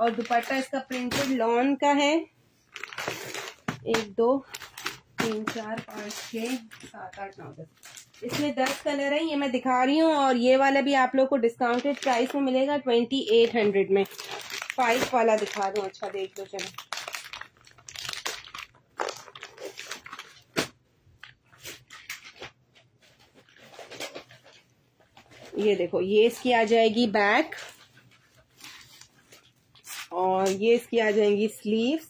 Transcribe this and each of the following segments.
और दुपट्टा इसका printed lawn का है। एक, दो, तीन, चार, पाँच छः सात, आठ, नौ, दस। इसमें दस कलर है, ये मैं दिखा रही हूँ, और ये वाला भी आप लोग को डिस्काउंटेड प्राइस में मिलेगा ट्वेंटी एट हंड्रेड में। फाइव वाला दिखा दूँ अच्छा देख लो, चलो। ये देखो, ये इसकी आ जाएगी बैक और ये इसकी आ जाएँगी स्लीव्स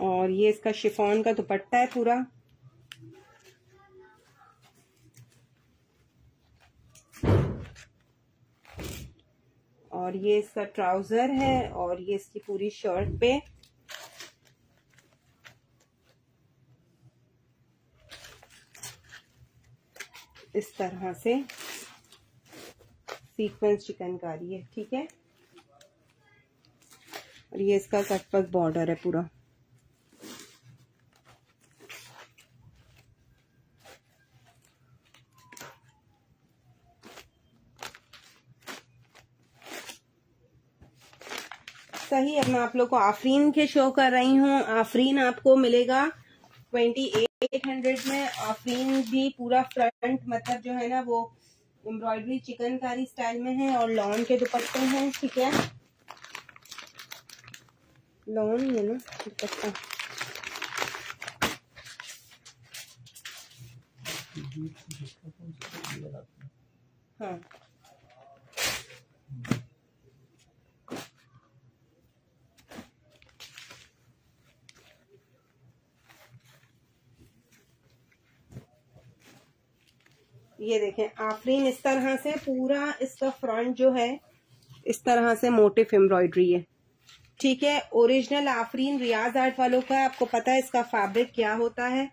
और ये इसका शिफॉन का दुपट्टा है पूरा. और ये इसका ट्राउज़र है और ये इसकी पूरी शर्ट पे. इस तरह से सीक्वेंस चिकनकारी है, ठीक है? और ये इसका कटपक बॉर्डर है पूरा। सही, अब मैं आप लोग को आफरीन के शो कर रही हूँ। आफरीन आपको मिलेगा ट्वेंटी एट हंड्रेड में आफरीन भी पूरा फ्रंट मतलब जो है ना, वो एम्ब्रॉयडरी चिकनकारी स्टाइल में है और लॉन के दुपट्टे हैं, ठीक है? लॉन है ना दुपट्टा। हाँ। ये देखें, आफरीन इस तरह से पूरा इसका फ्रंट जो है, इस तरह से मोटिफ एम्ब्रॉयडरी है। ठीक है ओरिजिनल आफरीन रियाज आर्ट वालों का, आपको पता है इसका फैब्रिक क्या होता है।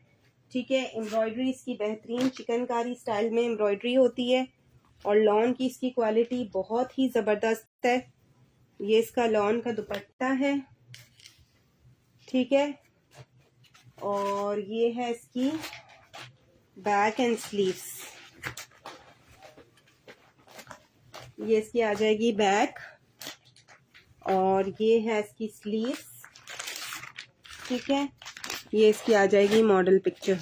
ठीक है एम्ब्रॉयडरी इसकी बेहतरीन चिकनकारी स्टाइल में एम्ब्रॉयडरी होती है और लॉन की इसकी क्वालिटी बहुत ही ज़बरदस्त है। ये इसका लॉन का दुपट्टा है। ठीक है, और ये है इसकी बैक एंड स्लीव्स ये इसकी आ जाएगी बैक। और ये है इसकी स्लीव्स। ठीक है? ये इसकी आ जाएगी मॉडल पिक्चर।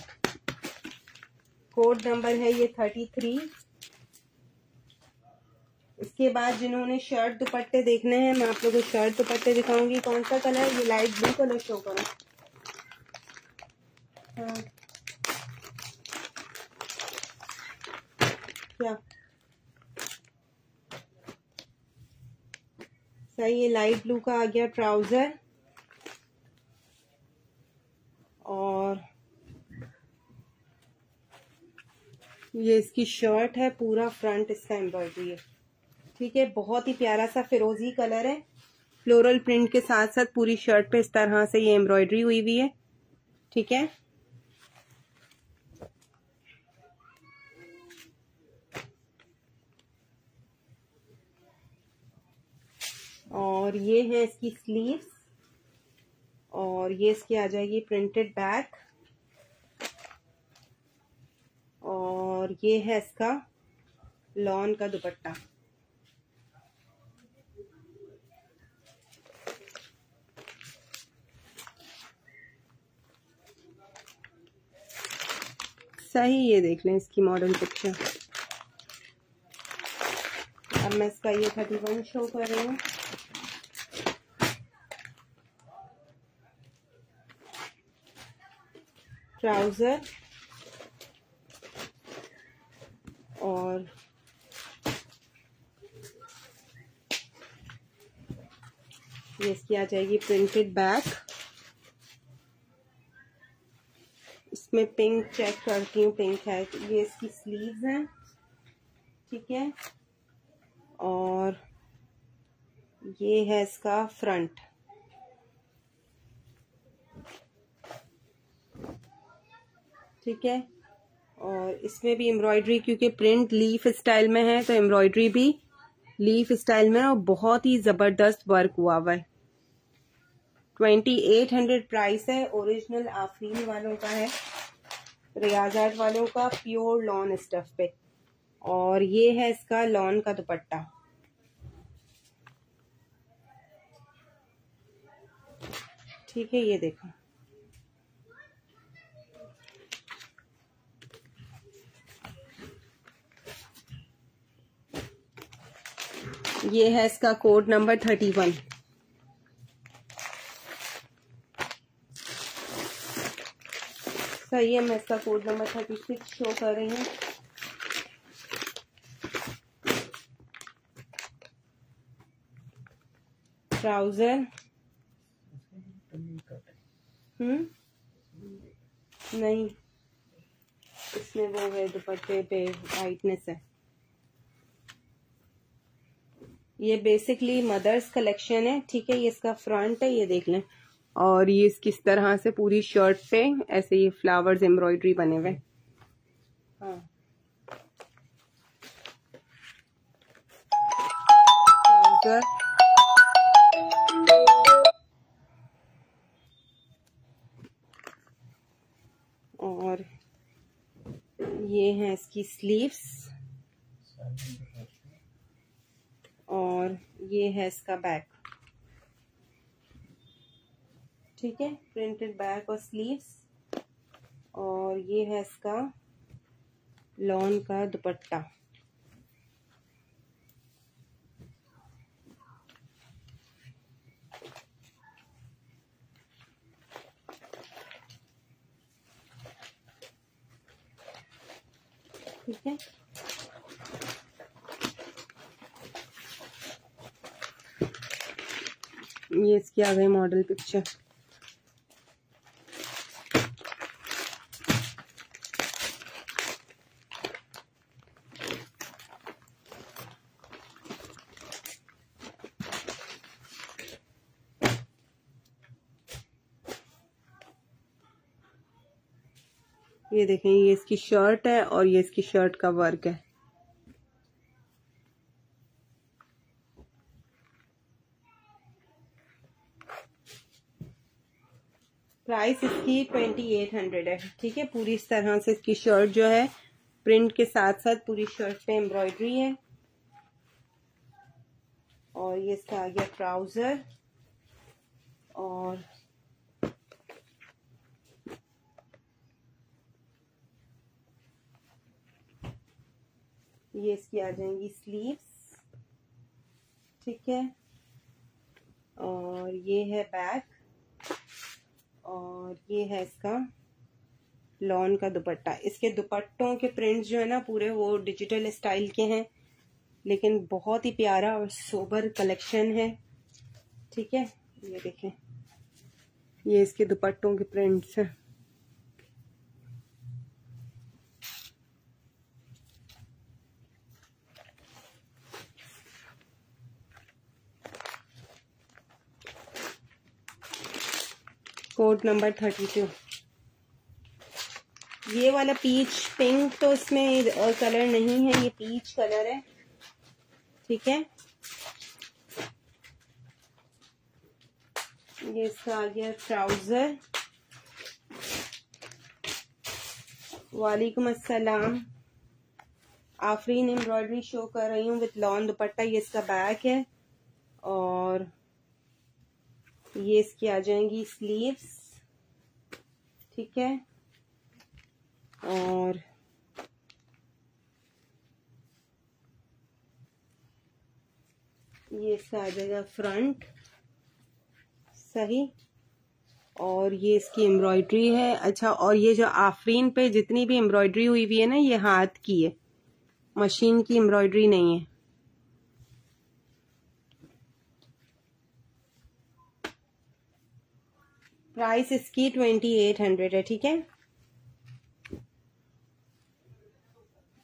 कोड नंबर है ये थर्टी थ्री। इसके बाद जिन्होंने शर्ट दुपट्टे देखने हैं, मैं आप लोगों को शर्ट दुपट्टे दिखाऊँगी। कौन सा कलर? ये लाइट ब्लू कलर शो करो। हाँ क्या सही ये लाइट ब्लू का आ गया ट्राउज़र और ये इसकी शर्ट है, पूरा फ्रंट इसका एम्ब्रॉयडरी है. ठीक है, बहुत ही प्यारा सा फिरोजी कलर है. फ्लोरल प्रिंट के साथ साथ पूरी शर्ट पे इस तरह से ये एम्ब्रॉयडरी हुई हुई है. ठीक है? और ये है इसकी स्लीव्स और ये इसकी आ जाएगी प्रिंटेड बैक और ये है इसका लॉन का दुपट्टा। सही, ये देख लें इसकी मॉडर्न पिक्चर अब मैं इसका ये थर्टी वन शो कर रही हूँ। ट्राउज़र और ये इसकी आ जाएगी प्रिंटेड बैक इसमें पिंक चेक करती हूँ पिंक है। ये इसकी स्लीव्स हैं, ठीक है? और ये है इसका फ्रंट ठीक है? और इसमें भी एम्ब्रॉयडरी क्योंकि प्रिंट लीफ स्टाइल में है तो एम्ब्रॉयडरी भी लीफ स्टाइल में और बहुत ही ज़बरदस्त वर्क हुआ हुआ है। ट्वेंटी एट हंड्रेड प्राइस है ओरिजिनल आफरीन वालों का है, रियाज वालों का प्योर लॉन स्टफ़ पे। और ये है इसका लॉन का दुपट्टा। ठीक है, ये देखो। ये है इसका कोड नंबर थर्टी वन सही है, मैं इसका code number thirty six show कर रही हूँ। ट्राउज़र हम्म? नहीं। इसमें वो है दुपट्टे पे वाइटनेस है। ये बेसिकली मदर्स कलेक्शन है ठीक है? ये इसका फ्रंट है ये देख लें। और ये इस किस तरह से पूरी शर्ट पे ऐसे ये फ्लावर्स एम्ब्रॉयडरी बने हुए हाँ। और ये है इसकी स्लीव्स और ये है इसका बैक। ठीक है प्रिंटेड बैक और स्लीव्स और ये है इसका लॉन का दुपट्टा। ठीक है? ये इसकी आ गई मॉडल पिक्चर ये देखें, ये इसकी शर्ट है और ये इसकी शर्ट का वर्क है। प्राइस इसकी ट्वेंटी एट हंड्रेड है। ठीक है? पूरी इस तरह से इसकी शर्ट जो है प्रिंट के साथ साथ पूरी शर्ट पे एम्ब्रॉयडरी है। और ये इसका आ गया ट्राउज़र और ये इसकी आ जाएँगी स्लीव्स ठीक है? और ये है बैक और ये है इसका लॉन का दुपट्टा। इसके दुपट्टों के प्रिंट्स जो है ना, पूरे वो डिजिटल स्टाइल के हैं, लेकिन बहुत ही प्यारा और सोबर कलेक्शन है। ठीक है? ये देखें। ये इसके दुपट्टों के प्रिंट्स हैं। Code number thirty two. ये वाला पीच पिंक तो इसमें कलर नहीं है, ये पीच कलर है। ठीक है? ये इसका आ गया ट्राउज़र। वालेकुम अस्सलाम आफरीन एम्ब्रॉयडरी शो कर रही हूँ विथ लॉन दुपट्टा, ये इसका बैक है। और ये इसकी आ जाएँगी स्लीव्स ठीक है? और ये इसका आ जाएगा फ्रंट सही? और ये इसकी एम्ब्रॉयडरी है। अच्छा और ये जो आफरीन पे जितनी भी एम्ब्रॉयडरी हुई हुई है ना, ये हाथ की है। मशीन की एम्ब्रॉयडरी नहीं है। प्राइस इसकी ट्वेंटी एट हंड्रेड है, ठीक है?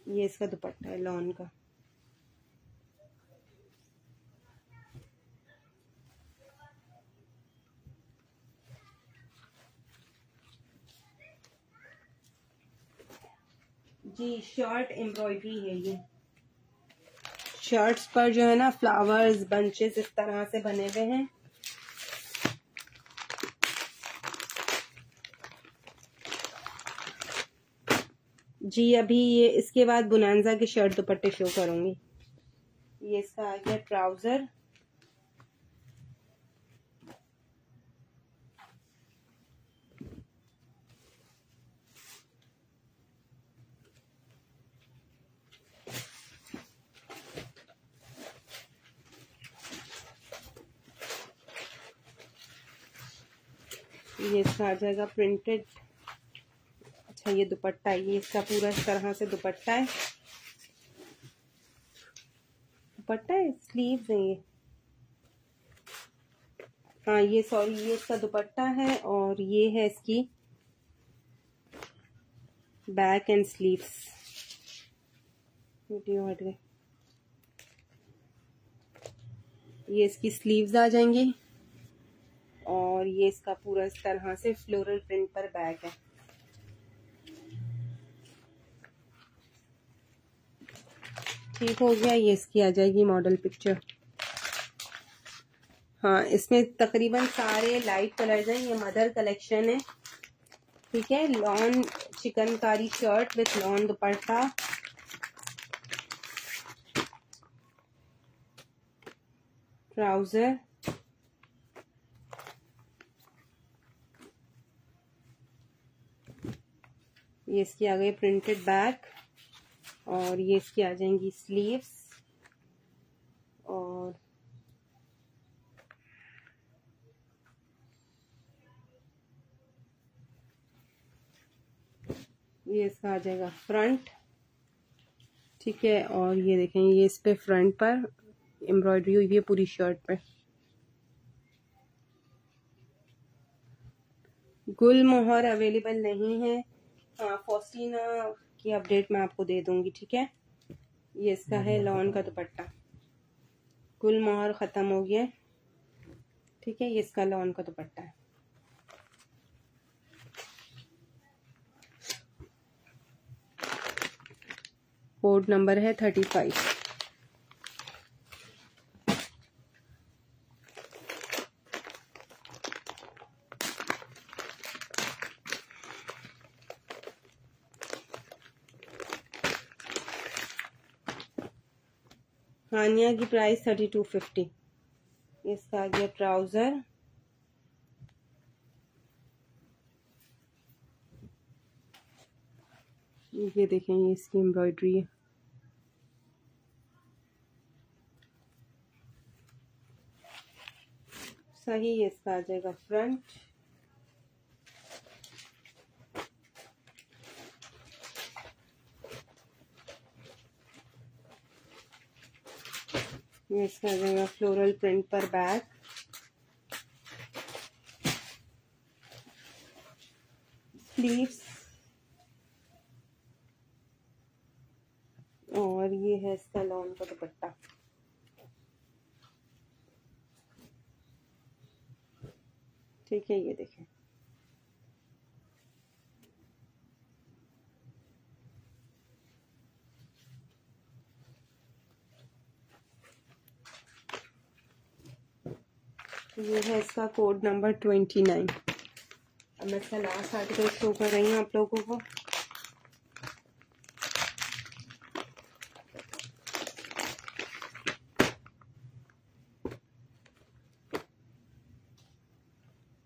ये इसका दुपट्टा है, लॉन का। जी, शर्ट एम्ब्रॉयडरी है ये। शर्ट्स पर जो है ना, फ्लावर्स, बंचेस इस तरह से बने हुए हैं। जी, अभी ये, इसके बाद बुनानजा के शर्ट दुपट्टे शो करूँगी। ये इसका आ गया ट्राउज़र ये इसका आ जाएगा प्रिंटेड अच्छा ये दुपट्टा ये इसका पूरा इस तरह से दुपट्टा है। दुपट्टा है स्लीव्स है ये। हाँ ये सॉरी ये इसका दुपट्टा है और ये है इसकी बैक एंड स्लीव्स वीडियो हट गए। ये इसकी स्लीव्स आ जाएँगी और ये इसका पूरा इस तरह से फ्लोरल प्रिंट पर बैग है। ठीक हो गया, ये इसकी आ जाएगी मॉडल पिक्चर हाँ इसमें तकरीबन सारे लाइट कलर्स हैं, ये मदर कलेक्शन है. ठीक है lawn chikankari shirt with lawn dupatta. Trouser ये इसकी आ गई प्रिंटेड बैक और ये इसकी आ जाएँगी स्लीव्स और ये इसका आ जाएगा फ्रंट ठीक है? और ये देखें, ये इस पे फ्रंट पर एम्ब्रॉयडरी हुई है पूरी शर्ट पे। गुल मोहर अवेलेबल नहीं है। हाँ फॉस्टीना की अपडेट मैं आपको दे दूँगी, ठीक है? ये इसका है लॉन का दुपट्टा। कुल मोहर ख़त्म हो गया। ठीक है, ये इसका लॉन का दुपट्टा है। कोड नंबर है थर्टी फाइव हानिया की प्राइस थर्टी टू फिफ्टी इसका आ गया ट्राउज़र ये देखें, ये इसकी एम्ब्रॉयडरी है। सही इसका आ जाएगा फ्रंट आ जाएगा फ्लोरल प्रिंट पर बैग स्लीव्स और ये है इसका लॉन का दुपट्टा. ठीक है, ये देखें. ये है इसका कोड नंबर ट्वेंटी नाइन अब मैं इसका लास्ट आर्टिकल शो कर रही हूँ आप लोगों को।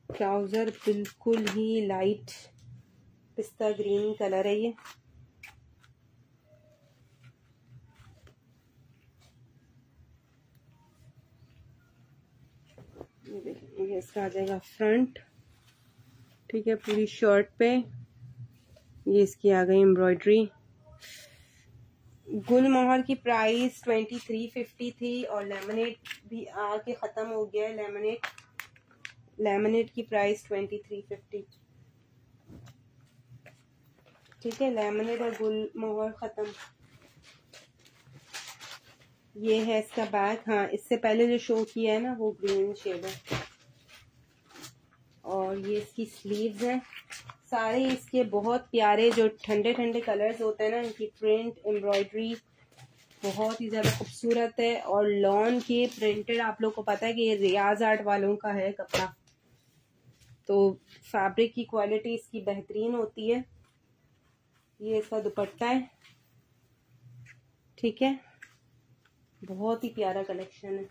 ट्राउज़र बिल्कुल ही लाइट पिस्ता ग्रीन कलर है ये ये इसका आ जाएगा फ्रंट ठीक है, पूरी शर्ट पे. ये इसकी आ गई एम्ब्रॉयडरी गुल मोहर की प्राइस ट्वेंटी थ्री फिफ्टी थी और लेमनेट भी आके ख़त्म हो गया है लेमनेट लेमनेट की प्राइस ट्वेंटी थ्री फिफ्टी ठीक है लेमनेट और गुल मोहर ख़त्म. ये है इसका बैग हाँ इससे पहले जो शो किया है ना, वो ग्रीन शेड है. और ये इसकी स्लीव्स हैं। सारे इसके बहुत प्यारे जो ठंडे ठंडे कलर्स होते हैं ना, इनकी प्रिंट एम्ब्रॉयडरी बहुत ही ज़्यादा खूबसूरत है। और लॉन के प्रिंटेड आप लोग को पता है कि ये रियाज आर्ट वालों का है कपड़ा। तो फैब्रिक की क्वालिटी इसकी बेहतरीन होती है। ये इसका दुपट्टा है। ठीक है? बहुत ही प्यारा कलेक्शन है।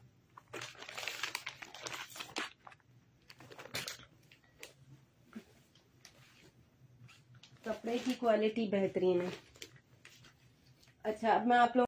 कपड़े की क्वालिटी बेहतरीन है। अच्छा अब मैं आप लोग